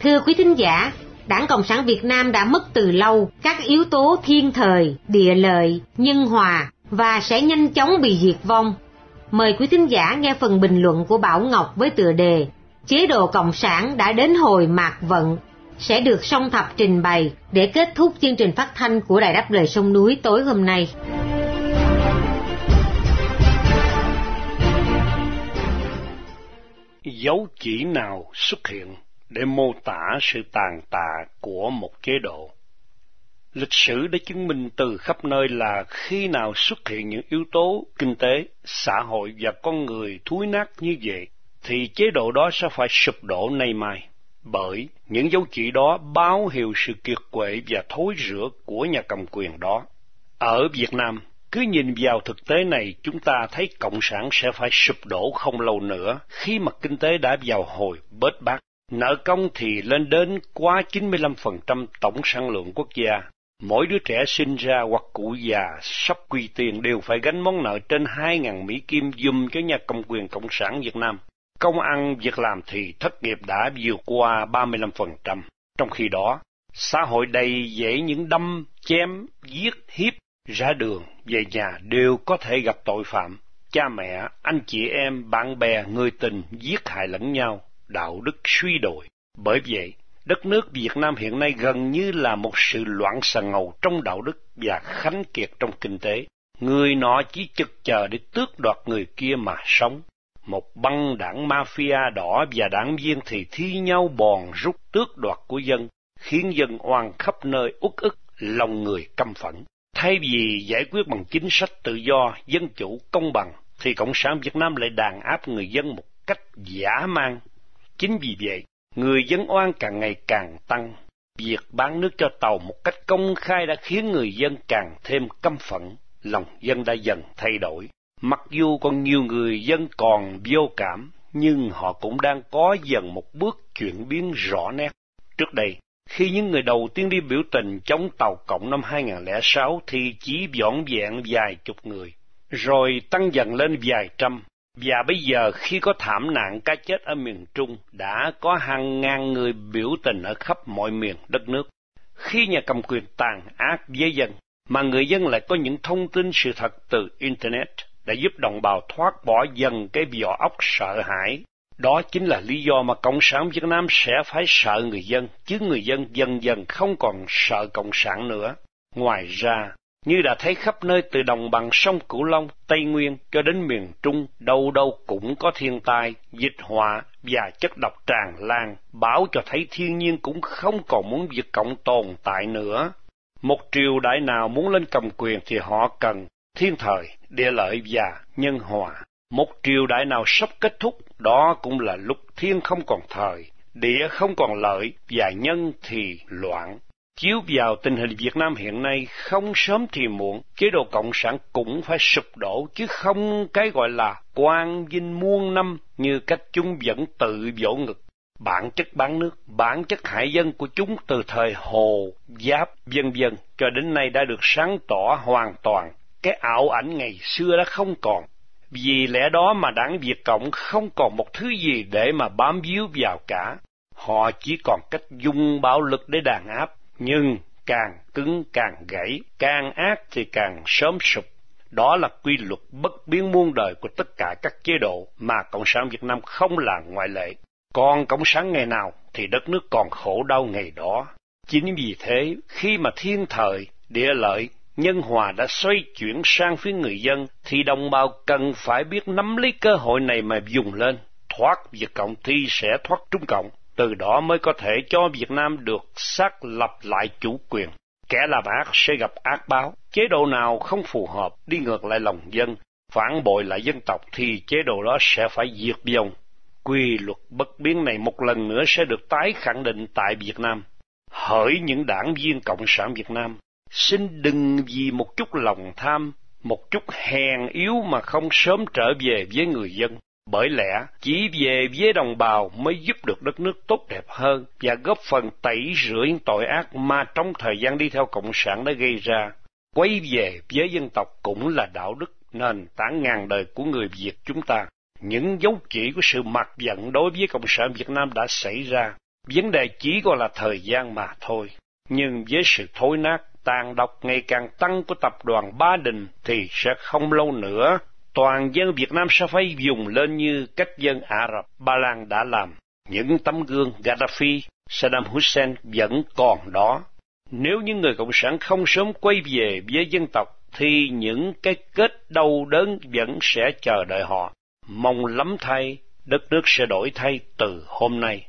Thưa quý thính giả, Đảng Cộng sản Việt Nam đã mất từ lâu các yếu tố thiên thời, địa lợi, nhân hòa và sẽ nhanh chóng bị diệt vong. Mời quý thính giả nghe phần bình luận của Bảo Ngọc với tựa đề Chế độ Cộng sản đã đến hồi mạc vận sẽ được song thập trình bày để kết thúc chương trình phát thanh của Đài Đáp Lời Sông Núi tối hôm nay. Dấu chỉ nào xuất hiện để mô tả sự tàn tạ của một chế độ? Lịch sử đã chứng minh từ khắp nơi là khi nào xuất hiện những yếu tố kinh tế, xã hội và con người thúi nát như vậy, thì chế độ đó sẽ phải sụp đổ nay mai bởi những dấu chỉ đó báo hiệu sự kiệt quệ và thối rữa của nhà cầm quyền đó. Ở Việt Nam, cứ nhìn vào thực tế này chúng ta thấy Cộng sản sẽ phải sụp đổ không lâu nữa khi mà kinh tế đã vào hồi bết bát. Nợ công thì lên đến quá 95% tổng sản lượng quốc gia. Mỗi đứa trẻ sinh ra hoặc cụ già sắp quy tiền đều phải gánh món nợ trên 2.000 Mỹ Kim dùm cho nhà cầm quyền Cộng sản Việt Nam công ăn việc làm thì thất nghiệp đã vượt qua 35%. Trong khi đó, xã hội đầy dễ những đâm, chém, giết, hiếp, ra đường, về nhà đều có thể gặp tội phạm. Cha mẹ, anh chị em, bạn bè, người tình giết hại lẫn nhau, đạo đức suy đồi. Bởi vậy, đất nước Việt Nam hiện nay gần như là một sự loạn sà ngầu trong đạo đức và khánh kiệt trong kinh tế. Người nọ chỉ chực chờ để tước đoạt người kia mà sống một băng đảng mafia đỏ và đảng viên thì thi nhau bòn rút tước đoạt của dân, khiến dân oan khắp nơi uất ức, lòng người căm phẫn. Thay vì giải quyết bằng chính sách tự do, dân chủ, công bằng, thì Cộng sản Việt Nam lại đàn áp người dân một cách giả mang. Chính vì vậy, người dân oan càng ngày càng tăng. Việc bán nước cho tàu một cách công khai đã khiến người dân càng thêm căm phẫn, lòng dân đã dần thay đổi. Mặc dù còn nhiều người dân còn vô cảm, nhưng họ cũng đang có dần một bước chuyển biến rõ nét. Trước đây, khi những người đầu tiên đi biểu tình chống Tàu Cộng năm 2006 thì chỉ vỏn vẹn vài chục người, rồi tăng dần lên vài trăm. Và bây giờ khi có thảm nạn cá chết ở miền Trung, đã có hàng ngàn người biểu tình ở khắp mọi miền đất nước. Khi nhà cầm quyền tàn ác với dân, mà người dân lại có những thông tin sự thật từ Internet, đã giúp đồng bào thoát bỏ dần cái vỏ óc sợ hãi. Đó chính là lý do mà Cộng sản Việt Nam sẽ phải sợ người dân, chứ người dân dần dần không còn sợ Cộng sản nữa. Ngoài ra, như đã thấy khắp nơi từ đồng bằng sông Cửu Long, Tây Nguyên cho đến miền Trung, đâu đâu cũng có thiên tai, dịch họa và chất độc tràn lan, báo cho thấy thiên nhiên cũng không còn muốn việc Cộng tồn tại nữa. Một triều đại nào muốn lên cầm quyền thì họ cần thiên thời, địa lợi và nhân hòa. Một triều đại nào sắp kết thúc, đó cũng là lúc thiên không còn thời, địa không còn lợi và nhân thì loạn. Chiếu vào tình hình Việt Nam hiện nay, không sớm thì muộn, chế độ Cộng sản cũng phải sụp đổ, chứ không cái gọi là quan vinh muôn năm như cách chúng vẫn tự vỗ ngực. Bản chất bán nước, bản chất hại dân của chúng từ thời Hồ, Giáp, vân vân cho đến nay đã được sáng tỏ hoàn toàn cái ảo ảnh ngày xưa đã không còn. Vì lẽ đó mà đảng Việt Cộng không còn một thứ gì để mà bám víu vào cả. Họ chỉ còn cách dùng bạo lực để đàn áp, nhưng càng cứng càng gãy, càng ác thì càng sớm sụp. Đó là quy luật bất biến muôn đời của tất cả các chế độ mà Cộng sản Việt Nam không là ngoại lệ. Còn Cộng sản ngày nào thì đất nước còn khổ đau ngày đó. Chính vì thế, khi mà thiên thời, địa lợi, nhân hòa đã xoay chuyển sang phía người dân, thì đồng bào cần phải biết nắm lấy cơ hội này mà dùng lên, thoát Việt Cộng thì sẽ thoát Trung Cộng, từ đó mới có thể cho Việt Nam được xác lập lại chủ quyền. Kẻ làm ác sẽ gặp ác báo, chế độ nào không phù hợp, đi ngược lại lòng dân, phản bội lại dân tộc thì chế độ đó sẽ phải diệt vong. Quy luật bất biến này một lần nữa sẽ được tái khẳng định tại Việt Nam. Hỡi những đảng viên Cộng sản Việt Nam, xin đừng vì một chút lòng tham, một chút hèn yếu mà không sớm trở về với người dân. Bởi lẽ, chỉ về với đồng bào mới giúp được đất nước tốt đẹp hơn và góp phần tẩy rửa những tội ác mà trong thời gian đi theo Cộng sản đã gây ra. Quay về với dân tộc cũng là đạo đức nền tảng ngàn đời của người Việt chúng ta. Những dấu chỉ của sự mặc giận đối với Cộng sản Việt Nam đã xảy ra, Vấn đề chỉ còn là thời gian mà thôi. Nhưng với sự thối nát, tàn độc ngày càng tăng của tập đoàn Ba Đình thì sẽ không lâu nữa toàn dân Việt Nam sẽ phải dùng lên như cách dân Ả Rập Ba Lan đã làm. Những tấm gương Gaddafi, Saddam Hussein vẫn còn đó. Nếu những người Cộng sản không sớm quay về với dân tộc, thì những cái kết đau đớn vẫn sẽ chờ đợi họ. Mong lắm thay, đất nước sẽ đổi thay từ hôm nay.